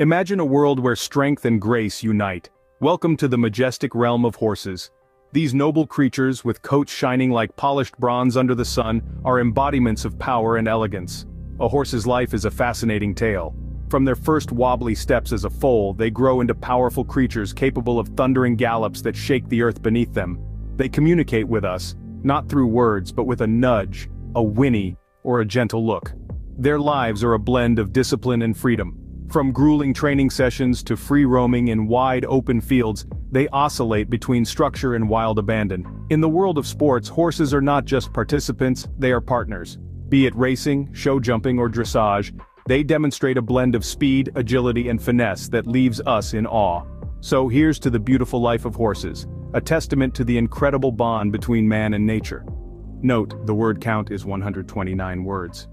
Imagine a world where strength and grace unite. Welcome to the majestic realm of horses. These noble creatures, with coats shining like polished bronze under the sun, are embodiments of power and elegance. A horse's life is a fascinating tale. From their first wobbly steps as a foal, they grow into powerful creatures capable of thundering gallops that shake the earth beneath them. They communicate with us, not through words but with a nudge, a whinny, or a gentle look. Their lives are a blend of discipline and freedom. From grueling training sessions to free roaming in wide open fields, they oscillate between structure and wild abandon. In the world of sports, horses are not just participants, they are partners. Be it racing, show jumping or dressage, they demonstrate a blend of speed, agility and finesse that leaves us in awe. So here's to the beautiful life of horses, a testament to the incredible bond between man and nature. Note, the word count is 129 words.